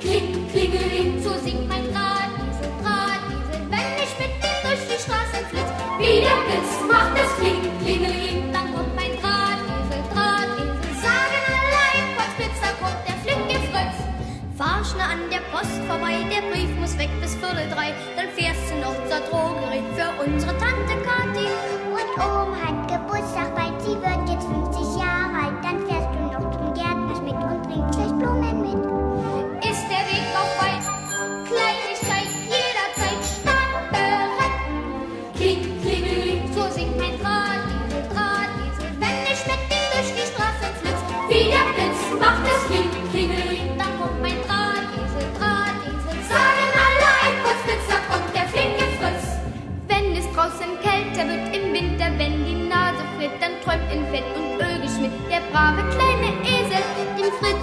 Kling, klingeling, so singt mein Drahtesel, Drahtesel, wenn ich mit ihm durch die Straßen flitz. Wie der Blitz macht es Kling, klingeling, dann kommt mein Drahtesel, Drahtesel, sagen allein, Potzblitz, da kommt der flinke Fritz. Fahr schnell an der Post vorbei, der Brief muss weg bis Viertel drei, dann fährst du noch zur Drogerie für unsere Tante Wie der Blitz macht es Klingeling. Da kommt mein Drahtesel, Drahtesel. Sagen alle ein Putz, Blitz, da kommt der flinke Fritz. Wenn es draußen kälter wird im Winter, wenn die Nase friert, dann träumt in Fett und Öl geschmiert der brave kleine Esel dem Fritz.